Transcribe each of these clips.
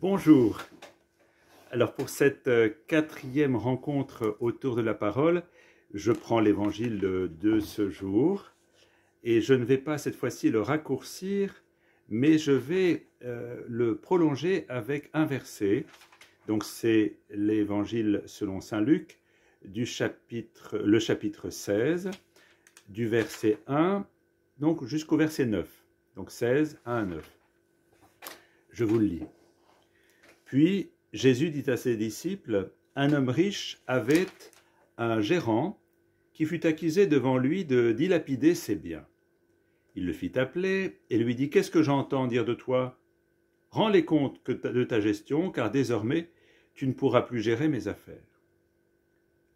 Bonjour. Alors pour cette euh, quatrième rencontre autour de la parole, je prends l'évangile de ce jour et je ne vais pas cette fois-ci le raccourcir, mais je vais euh, le prolonger avec un verset. Donc c'est l'évangile selon Saint Luc du chapitre, le chapitre 16, du verset 1, donc jusqu'au verset 9. Donc 16, 1 à 9. Je vous le lis. Puis Jésus dit à ses disciples, Un homme riche avait un gérant qui fut accusé devant lui de dilapider ses biens. Il le fit appeler et lui dit, Qu'est-ce que j'entends dire de toi? Rends les comptes de ta gestion, car désormais tu ne pourras plus gérer mes affaires.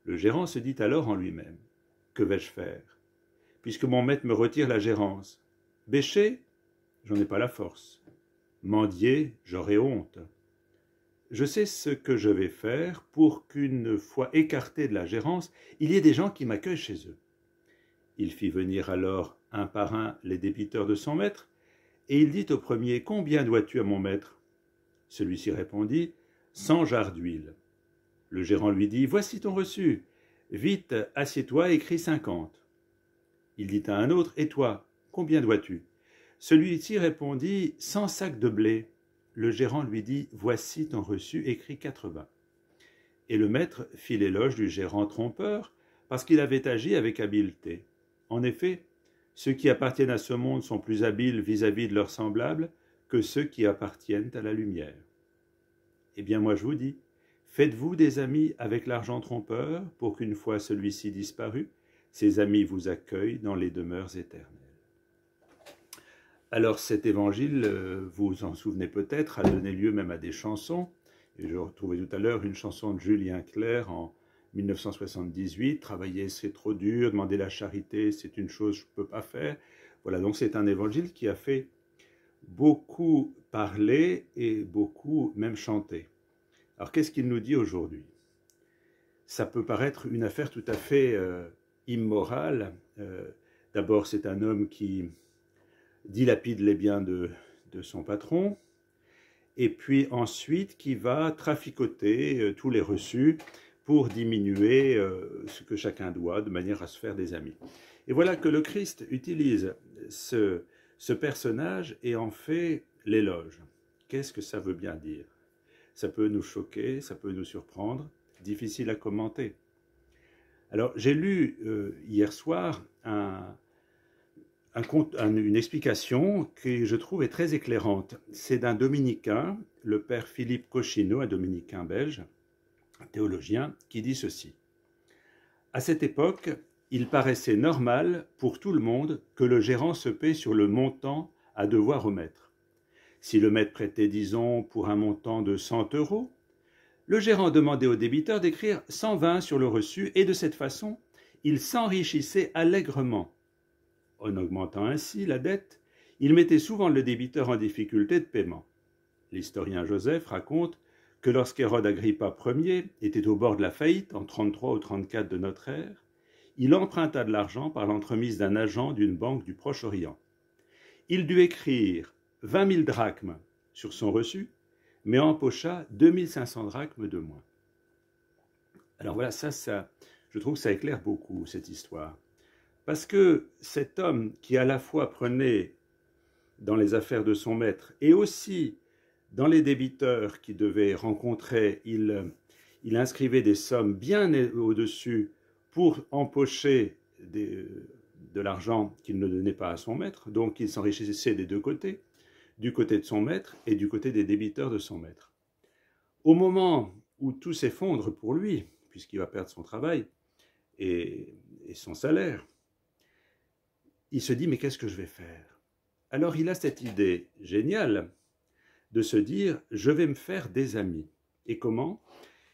Le gérant se dit alors en lui-même, Que vais-je faire? Puisque mon maître me retire la gérance. Bêcher J'en ai pas la force. Mendier J'aurai honte je sais ce que je vais faire pour qu'une fois écarté de la gérance, il y ait des gens qui m'accueillent chez eux. Il fit venir alors un par un les débiteurs de son maître, et il dit au premier Combien dois-tu à mon maître? Celui-ci répondit Cent jarres d'huile. Le gérant lui dit Voici ton reçu. Vite, assieds-toi et écris cinquante. Il dit à un autre Et toi, combien dois-tu? Celui-ci répondit Cent sacs de blé le gérant lui dit Voici ton reçu, écrit 80. Et le maître fit l'éloge du gérant trompeur, parce qu'il avait agi avec habileté. En effet, ceux qui appartiennent à ce monde sont plus habiles vis-à-vis de leurs semblables que ceux qui appartiennent à la lumière. Eh bien, moi je vous dis, faites-vous des amis avec l'argent trompeur, pour qu'une fois celui-ci disparu, ses amis vous accueillent dans les demeures éternelles. Alors cet évangile, euh, vous en souvenez peut-être, a donné lieu même à des chansons. Et je retrouvais tout à l'heure une chanson de Julien Clerc en 1978. Travailler, c'est trop dur. Demander la charité, c'est une chose que je ne peux pas faire. Voilà, donc c'est un évangile qui a fait beaucoup parler et beaucoup même chanter. Alors qu'est-ce qu'il nous dit aujourd'hui? Ça peut paraître une affaire tout à fait euh, immorale. Euh, d'abord, c'est un homme qui dilapide les biens de, son patron, et puis ensuite qui va traficoter euh, tous les reçus pour diminuer euh, ce que chacun doit, de manière à se faire des amis. Et voilà que le Christ utilise ce, ce personnage et en fait l'éloge. Qu'est-ce que ça veut bien dire? Ça peut nous choquer, ça peut nous surprendre, difficile à commenter. Alors j'ai lu euh, hier soir un, une explication que je trouve est très éclairante. C'est d'un dominicain, le père Philippe Cochineau, un dominicain belge, un théologien, qui dit ceci. À cette époque, il paraissait normal pour tout le monde que le gérant se paie sur le montant à devoir au maître. Si le maître prêtait, disons, pour un montant de 100 euros, le gérant demandait au débiteur d'écrire 120 sur le reçu et de cette façon, il s'enrichissait allègrement en augmentant ainsi la dette, il mettait souvent le débiteur en difficulté de paiement. L'historien Joseph raconte que lorsqu'Hérode Agrippa Ier était au bord de la faillite en 33 ou 34 de notre ère, il emprunta de l'argent par l'entremise d'un agent d'une banque du Proche-Orient. Il dut écrire 20 000 drachmes sur son reçu, mais empocha 2500 drachmes de moins. Alors voilà, ça, ça, je trouve que ça éclaire beaucoup cette histoire. Parce que cet homme qui à la fois prenait dans les affaires de son maître et aussi dans les débiteurs qu'il devait rencontrer, il, inscrivait des sommes bien au-dessus pour empocher de l'argent qu'il ne donnait pas à son maître. Donc il s'enrichissait des deux côtés, du côté de son maître et du côté des débiteurs de son maître. Au moment où tout s'effondre pour lui, puisqu'il va perdre son travail et son salaire, il se dit mais qu'est-ce que je vais faire? Alors il a cette idée géniale de se dire je vais me faire des amis. Et comment?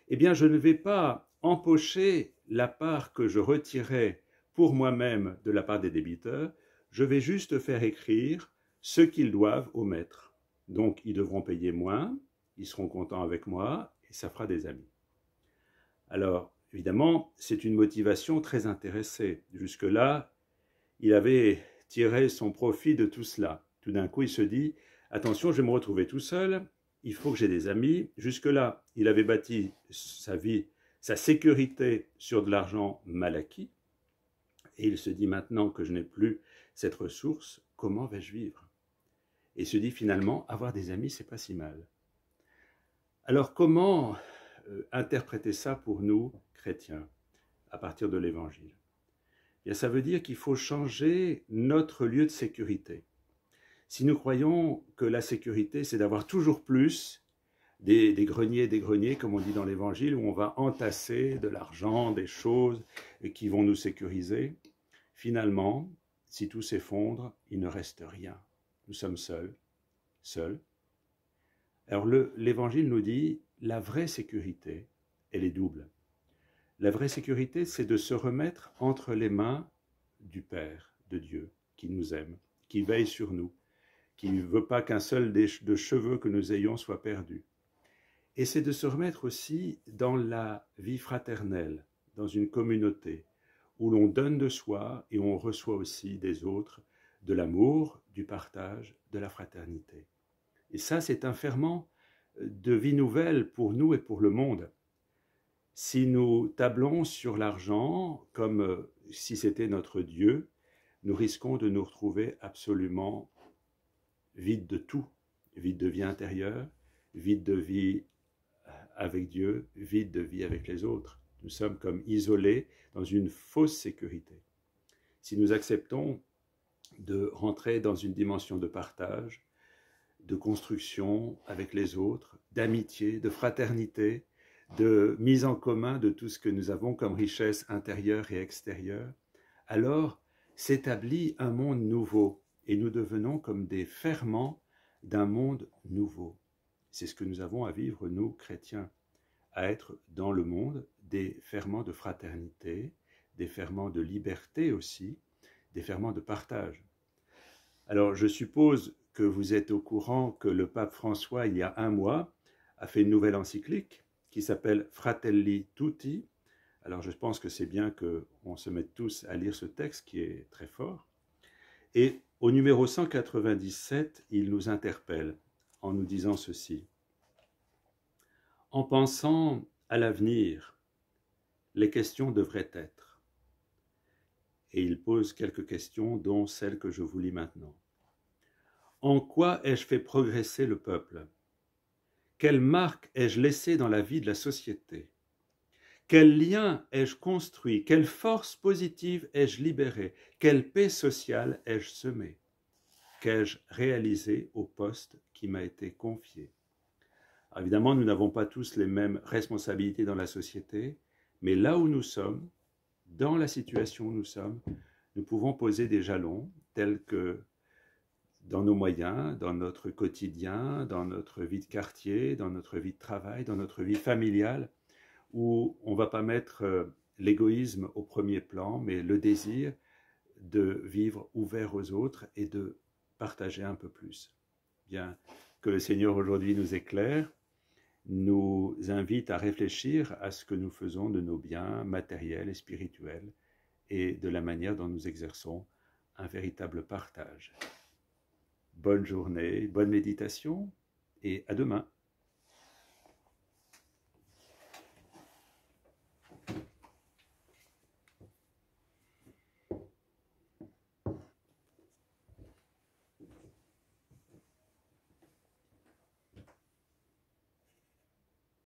Eh bien je ne vais pas empocher la part que je retirais pour moi-même de la part des débiteurs, je vais juste faire écrire ce qu'ils doivent au maître. Donc ils devront payer moins, ils seront contents avec moi et ça fera des amis. Alors évidemment, c'est une motivation très intéressée. Jusque-là, il avait tiré son profit de tout cela. Tout d'un coup, il se dit, attention, je vais me retrouver tout seul, il faut que j'ai des amis. Jusque-là, il avait bâti sa vie, sa sécurité sur de l'argent mal acquis. Et il se dit maintenant que je n'ai plus cette ressource, comment vais-je vivre? Et se dit finalement, avoir des amis, c'est pas si mal. Alors comment euh, interpréter ça pour nous, chrétiens, à partir de l'Évangile? Ça veut dire qu'il faut changer notre lieu de sécurité. Si nous croyons que la sécurité, c'est d'avoir toujours plus, des, des, greniers, des greniers, comme on dit dans l'Évangile, où on va entasser de l'argent, des choses qui vont nous sécuriser, finalement, si tout s'effondre, il ne reste rien. Nous sommes seuls, seuls. Alors l'Évangile nous dit, la vraie sécurité, elle est double. La vraie sécurité, c'est de se remettre entre les mains du Père, de Dieu, qui nous aime, qui veille sur nous, qui ne veut pas qu'un seul de cheveux que nous ayons soit perdu. Et c'est de se remettre aussi dans la vie fraternelle, dans une communauté, où l'on donne de soi et on reçoit aussi des autres de l'amour, du partage, de la fraternité. Et ça, c'est un ferment de vie nouvelle pour nous et pour le monde. Si nous tablons sur l'argent comme euh, si c'était notre Dieu, nous risquons de nous retrouver absolument vides de tout, vides de vie intérieure, vides de vie euh, avec Dieu, vides de vie avec les autres. Nous sommes comme isolés dans une fausse sécurité. Si nous acceptons de rentrer dans une dimension de partage, de construction avec les autres, d'amitié, de fraternité, de mise en commun de tout ce que nous avons comme richesse intérieure et extérieure, alors s'établit un monde nouveau et nous devenons comme des ferments d'un monde nouveau. C'est ce que nous avons à vivre, nous, chrétiens, à être dans le monde des ferments de fraternité, des ferments de liberté aussi, des ferments de partage. Alors je suppose que vous êtes au courant que le pape François, il y a un mois, a fait une nouvelle encyclique qui s'appelle Fratelli Tutti. Alors je pense que c'est bien qu'on se mette tous à lire ce texte qui est très fort. Et au numéro 197, il nous interpelle en nous disant ceci. En pensant à l'avenir, les questions devraient être. Et il pose quelques questions, dont celle que je vous lis maintenant. En quoi ai-je fait progresser le peuple? Quelle marque ai-je laissé dans la vie de la société? Quel lien ai-je construit? Quelle force positive ai-je libérée? Quelle paix sociale ai-je semée? Qu'ai-je réalisé au poste qui m'a été confié? Évidemment, nous n'avons pas tous les mêmes responsabilités dans la société, mais là où nous sommes, dans la situation où nous sommes, nous pouvons poser des jalons tels que dans nos moyens, dans notre quotidien, dans notre vie de quartier, dans notre vie de travail, dans notre vie familiale, où on ne va pas mettre euh, l'égoïsme au premier plan, mais le désir de vivre ouvert aux autres et de partager un peu plus. Bien que le Seigneur aujourd'hui nous éclaire, nous invite à réfléchir à ce que nous faisons de nos biens matériels et spirituels et de la manière dont nous exerçons un véritable partage. Bonne journée, bonne méditation et à demain.